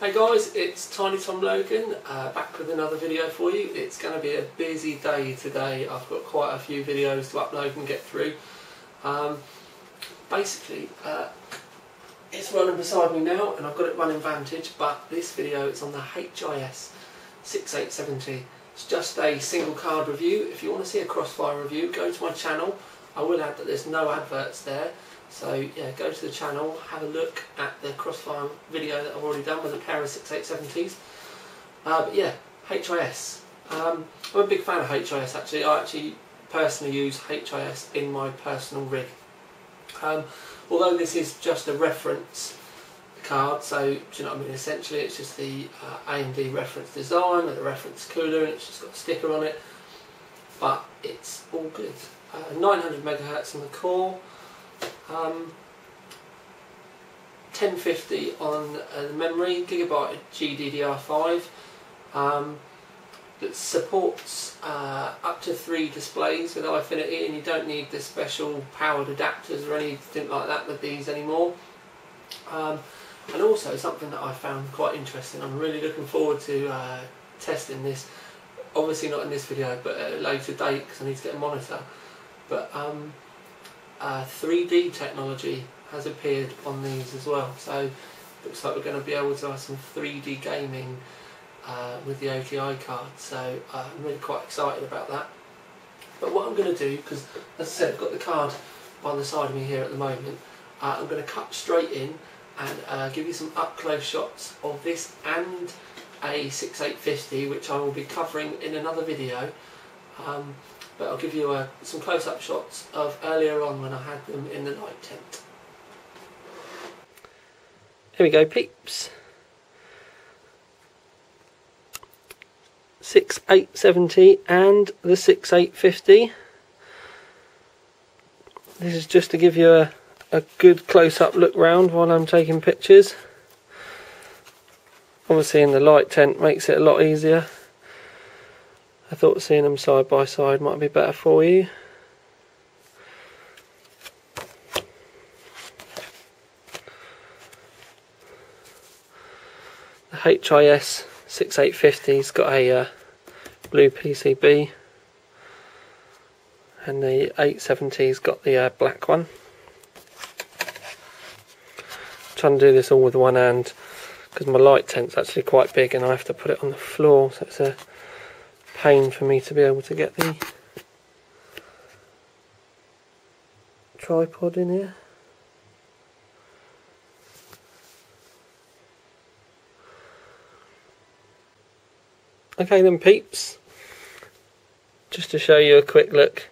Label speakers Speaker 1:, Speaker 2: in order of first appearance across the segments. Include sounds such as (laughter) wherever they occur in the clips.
Speaker 1: Hey guys, it's Tiny Tom Logan, uh, back with another video for you. It's going to be a busy day today. I've got quite a few videos to upload and get through. Um, basically, uh, it's running beside me now and I've got it running Vantage, but this video is on the HIS 6870. It's just a single card review. If you want to see a Crossfire review, go to my channel. I will add that there's no adverts there. So yeah, go to the channel, have a look at the Crossfire video that I've already done with a pair of 6870s. Uh, but yeah, HIS. Um, I'm a big fan of HIS actually. I actually personally use HIS in my personal rig. Um, although this is just a reference card, so do you know what I mean? Essentially, it's just the uh, AMD reference design and the reference cooler, and it's just got a sticker on it. But it's all good. Uh, 900 megahertz on the core. Um, 1050 on uh, the memory, gigabyte GDDR5 um, that supports uh, up to three displays with Eyefinity and you don't need the special powered adapters or anything like that with these anymore. Um, and also something that I found quite interesting, I'm really looking forward to uh, testing this, obviously not in this video but at a later date because I need to get a monitor. But um, uh, 3D technology has appeared on these as well. So looks like we're going to be able to have some 3D gaming uh, with the ATI card. So uh, I'm really quite excited about that. But what I'm going to do, because as I said, I've got the card by the side of me here at the moment, uh, I'm going to cut straight in and uh, give you some up close shots of this and a 6850 which I will be covering in another video. Um, but I'll give you uh, some close-up shots of earlier on when I had them in the light tent. Here we go peeps. Six 6870 and the six 6850. This is just to give you a, a good close-up look round while I'm taking pictures. Obviously in the light tent makes it a lot easier. I thought seeing them side by side might be better for you. The HIS 6850's got a uh, blue PCB and the 870's got the uh, black one. I'm trying to do this all with one hand because my light tent's actually quite big and I have to put it on the floor so it's a pain for me to be able to get the tripod in here. Okay then peeps, just to show you a quick look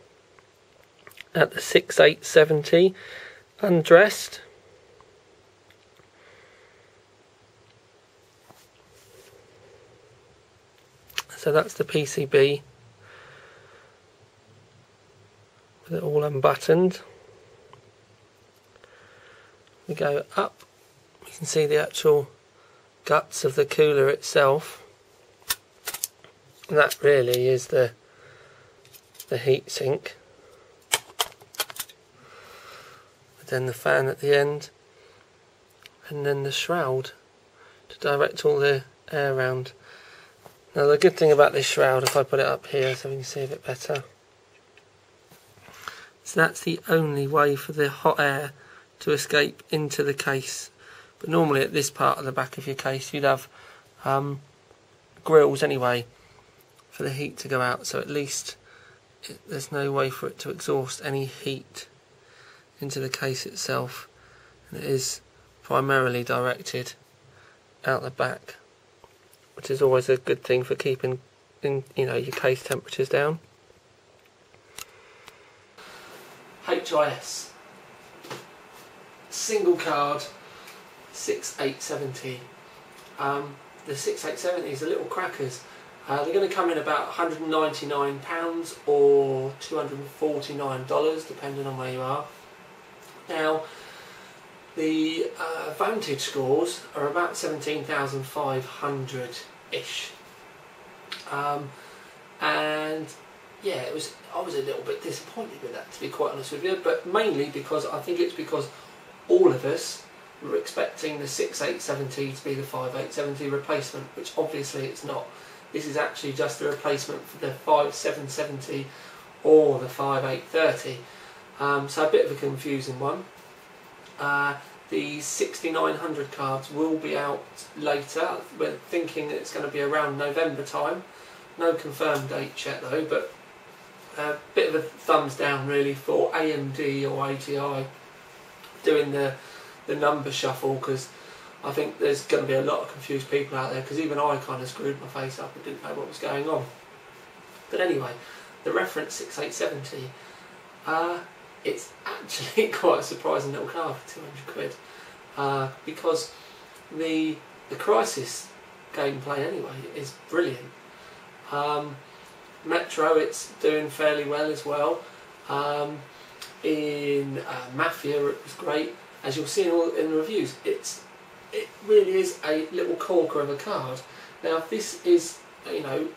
Speaker 1: at the 6870 undressed. So that's the PCB with it all unbuttoned. We go up, you can see the actual guts of the cooler itself. And that really is the the heat sink. Then the fan at the end and then the shroud to direct all the air around now the good thing about this shroud, if I put it up here so we can see a bit better, so that's the only way for the hot air to escape into the case. But normally at this part of the back of your case you'd have um, grills anyway for the heat to go out. So at least it, there's no way for it to exhaust any heat into the case itself. And it is primarily directed out the back which is always a good thing for keeping in, you know your case temperatures down. HIS single card 6870 um, the 6870 is a little crackers. Uh, they're going to come in about £199 or $249 depending on where you are. Now the uh, Vantage scores are about 17,500-ish. Um, and yeah, it was. I was a little bit disappointed with that, to be quite honest with you. But mainly because I think it's because all of us we're expecting the 6870 to be the 5870 replacement, which obviously it's not. This is actually just a replacement for the 5770 or the 5830. Um, so a bit of a confusing one. Uh, the 6900 cards will be out later. We're thinking it's going to be around November time. No confirmed date yet though, but a bit of a thumbs down really for AMD or ATI doing the the number shuffle because I think there's going to be a lot of confused people out there because even I kind of screwed my face up and didn't know what was going on. But anyway, the reference 6870, uh, it's actually (laughs) quite a surprising little car for 200 quid uh, because the the Crysis gameplay anyway is brilliant. Um, Metro, it's doing fairly well as well. Um, in uh, Mafia, it was great. As you'll see in, all, in the reviews, it's it really is a little corker of a card. Now, this is you know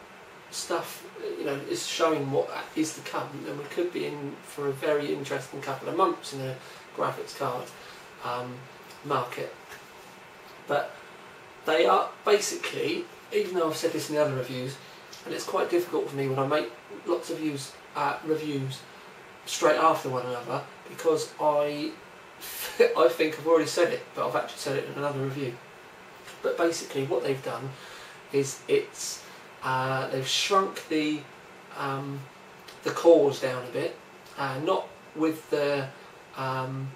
Speaker 1: stuff you know is showing what is to come, then we could be in for a very interesting couple of months in the graphics card um, market. But they are basically, even though I've said this in the other reviews, and it's quite difficult for me when I make lots of views, uh, reviews straight after one another because I (laughs) I think I've already said it, but I've actually said it in another review. But basically, what they've done is it's uh, they've shrunk the um, the cores down a bit, uh, not with the um,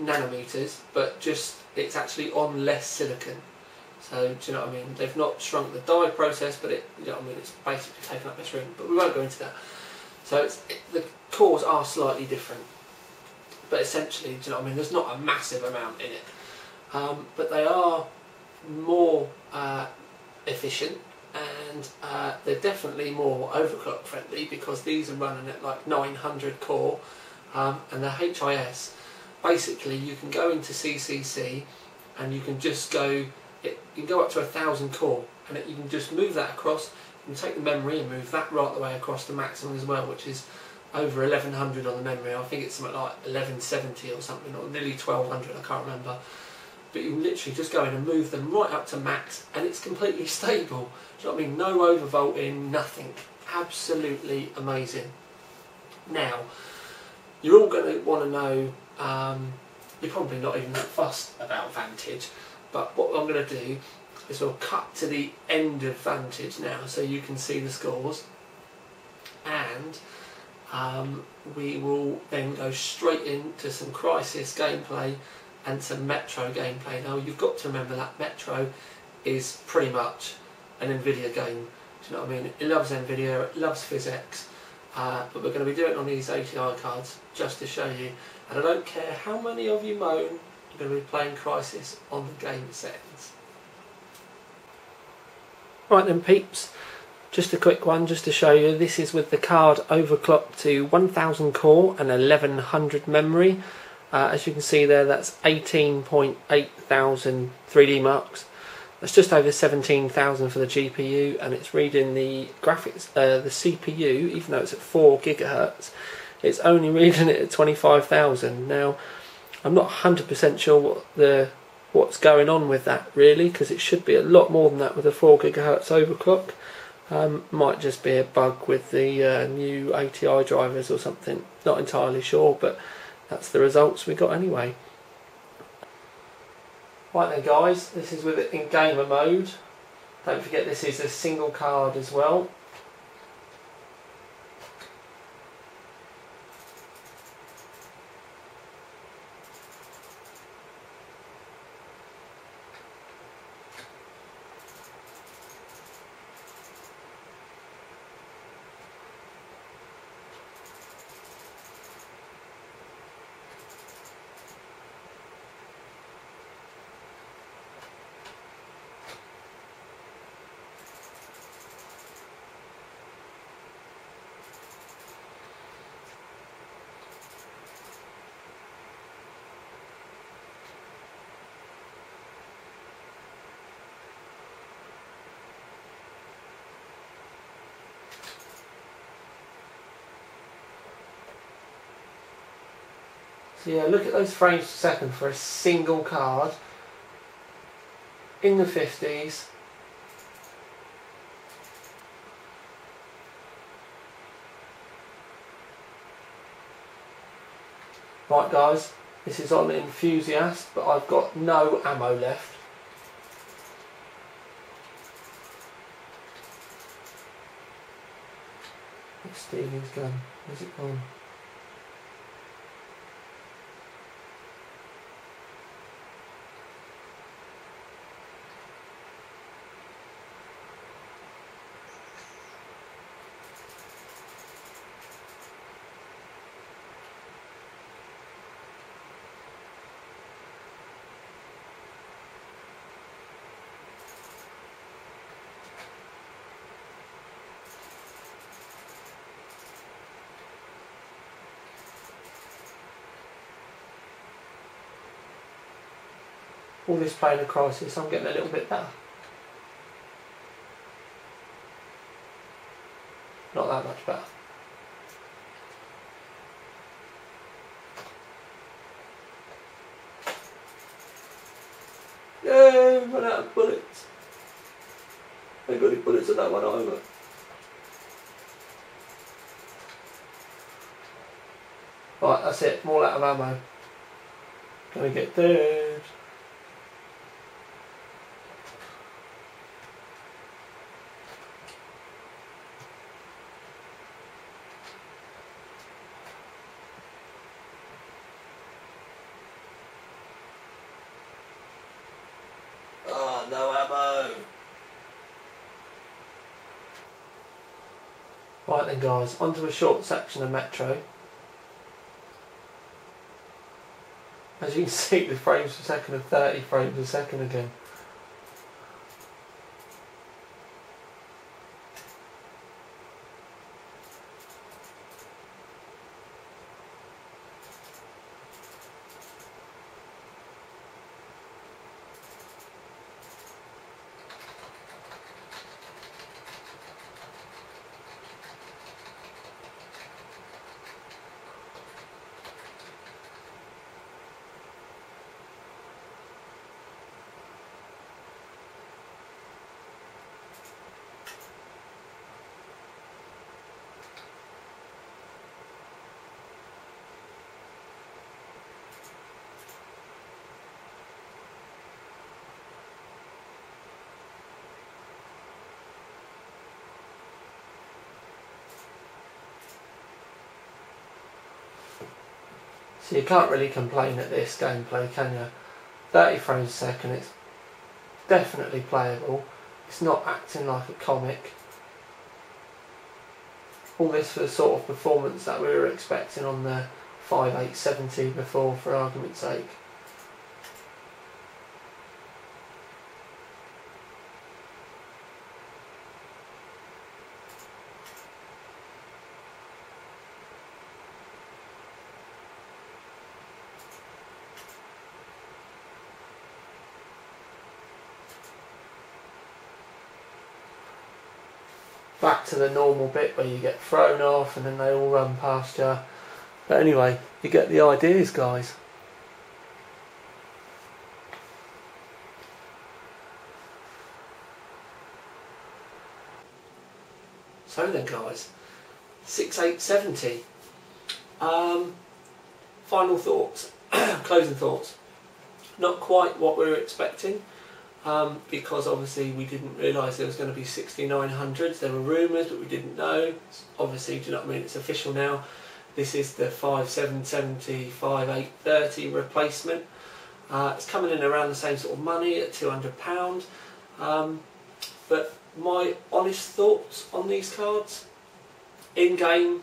Speaker 1: nanometers, but just it's actually on less silicon. So do you know what I mean? They've not shrunk the die process, but it you know what I mean. It's basically taken up less room. But we won't go into that. So it, the cores are slightly different, but essentially, do you know what I mean? There's not a massive amount in it, um, but they are more uh, efficient and uh, they're definitely more overclock friendly because these are running at like 900 core um, and the HIS basically you can go into CCC and you can just go it, you can go up to a thousand core and it, you can just move that across. You can take the memory and move that right the way across to maximum as well which is over 1100 on the memory. I think it's something like 1170 or something or nearly 1200 I can't remember but you literally just go in and move them right up to max and it's completely (laughs) stable. Do you know what I mean? No overvolting, nothing. Absolutely amazing. Now, you're all going to want to know, um, you're probably not even that fussed about Vantage, but what I'm going to do is we'll cut to the end of Vantage now so you can see the scores and um, we will then go straight into some Crysis gameplay and some Metro gameplay. Now you've got to remember that Metro is pretty much an Nvidia game. Do you know what I mean? It loves Nvidia, it loves PhysX, uh, but we're going to be doing it on these ATI cards just to show you. And I don't care how many of you moan, you're going to be playing Crysis on the game settings. Right then peeps, just a quick one just to show you. This is with the card overclocked to 1000 core and 1100 memory. Uh, as you can see there, that's 18.8 thousand 3D marks. That's just over 17,000 for the GPU, and it's reading the graphics, uh, the CPU, even though it's at 4 gigahertz, it's only (laughs) reading it at 25,000. Now, I'm not 100% sure what the what's going on with that really, because it should be a lot more than that with a 4 gigahertz overclock. Um, might just be a bug with the uh, new ATI drivers or something. Not entirely sure, but that's the results we got anyway. Right then guys, this is with it in gamer mode. Don't forget this is a single card as well. So yeah, look at those frames per second for a single card in the 50s. Right guys, this is on Enthusiast, but I've got no ammo left. Stevie's gun, where's it gone? All this playing a Crysis, I'm getting a little bit better. Not that much better. Yeah, run out of bullets. I got any bullets in that one either. Right, that's it. More out of ammo. Gonna get dead. no ammo. Right then guys, onto a short section of Metro. As you can (laughs) see the frames per second are 30 frames a second again. So you can't really complain at this gameplay, can you? 30 frames a second, it's definitely playable. It's not acting like a comic. All this for the sort of performance that we were expecting on the 5870 before, for argument's sake. Back to the normal bit where you get thrown off and then they all run past you. But anyway, you get the ideas, guys. So then, guys, 6870. Um, final thoughts, (clears throat) closing thoughts. Not quite what we were expecting um, because obviously we didn't realise there was going to be 6900s. There were rumours, but we didn't know. Obviously, do you know what I mean? It's official now. This is the 5770 5830 replacement. Uh, it's coming in around the same sort of money at £200. Um, but my honest thoughts on these cards, in game,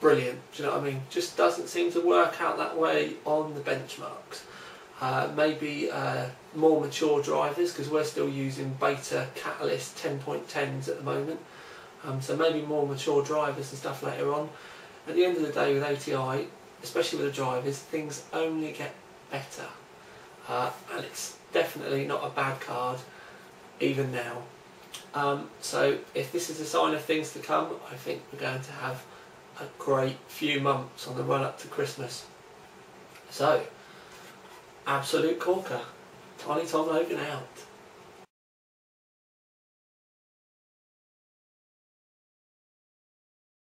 Speaker 1: brilliant. Do you know what I mean? Just doesn't seem to work out that way on the benchmarks. Uh, maybe uh, more mature drivers because we're still using beta catalyst 10.10s at the moment. Um, so maybe more mature drivers and stuff later on. At the end of the day with ATI especially with the drivers things only get better. Uh, and it's definitely not a bad card even now. Um, so if this is a sign of things to come I think we're going to have a great few months on the run up to Christmas. So, absolute corker. Tiny Tom Logan out.